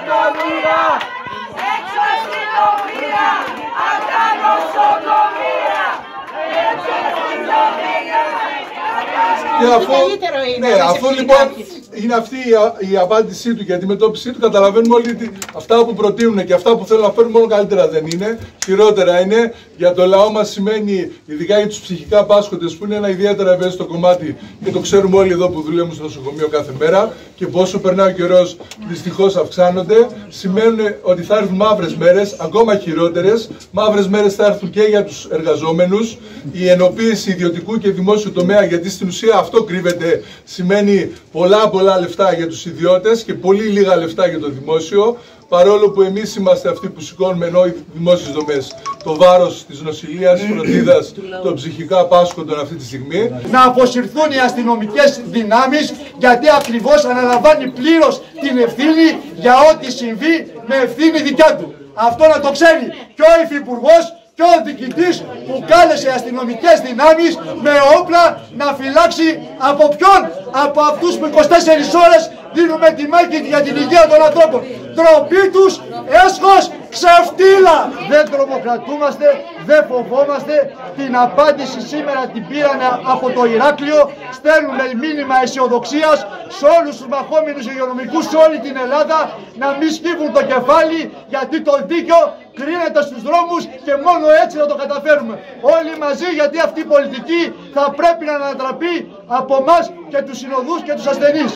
Sotobira, Sexo Sotobira, hasta nosotros. Και αφού, ναι, αφού λοιπόν είναι αυτή η, απάντησή του και η αντιμετώπιση του, καταλαβαίνουμε όλοι ότι αυτά που προτείνουν και αυτά που θέλουν να φέρουν μόνο καλύτερα δεν είναι. Χειρότερα είναι. Για το λαό μας σημαίνει, ειδικά για τους ψυχικά πάσχοντες, που είναι ένα ιδιαίτερα ευαίσθητο κομμάτι και το ξέρουμε όλοι εδώ που δουλεύουμε στο νοσοκομείο κάθε μέρα. Και πόσο περνάει ο καιρός, δυστυχώς αυξάνονται. Σημαίνουν ότι θα έρθουν μαύρες μέρες, ακόμα χειρότερες. Μαύρες μέρες θα έρθουν και για τους εργαζόμενους. Η ενοποίηση ιδιωτικού και δημόσιου τομέα, γιατί στην ουσία αυτό κρύβεται, σημαίνει πολλά πολλά λεφτά για τους ιδιώτες και πολύ λίγα λεφτά για το δημόσιο, παρόλο που εμείς είμαστε αυτοί που σηκώνουμε ενώ οι δημόσιες δομές το βάρος της νοσηλείας, της φροντίδας, των ψυχικά πάσχοντων αυτή τη στιγμή. Να αποσυρθούν οι αστυνομικές δυνάμεις γιατί ακριβώς αναλαμβάνει πλήρως την ευθύνη για ό,τι συμβεί με ευθύνη δικιά του. Αυτό να το ξέρει και ο Υφυπουργός και ο διοικητής που κάλεσε αστυνομικές δυνάμεις με όπλα να φυλάξει από ποιον, από αυτούς που 24 ώρες δίνουμε τη μάχη για την υγεία των ανθρώπων. Τροπή τους, έσχος, ξεφτύλα. Δεν τρομοκρατούμαστε, δεν φοβόμαστε. Την απάντηση σήμερα την πήραν από το Ηράκλειο. Στέλνουν μήνυμα αισιοδοξίας σε όλους τους μαχόμενους υγειονομικούς σε όλη την Ελλάδα να μην σκύβουν το κεφάλι γιατί το δίκιο κρίνεται στους δρόμους και μόνο έτσι θα το καταφέρουμε. Όλοι μαζί γιατί αυτή η πολιτική θα πρέπει να ανατραπεί από εμάς και τους συνοδούς και τους ασθενείς.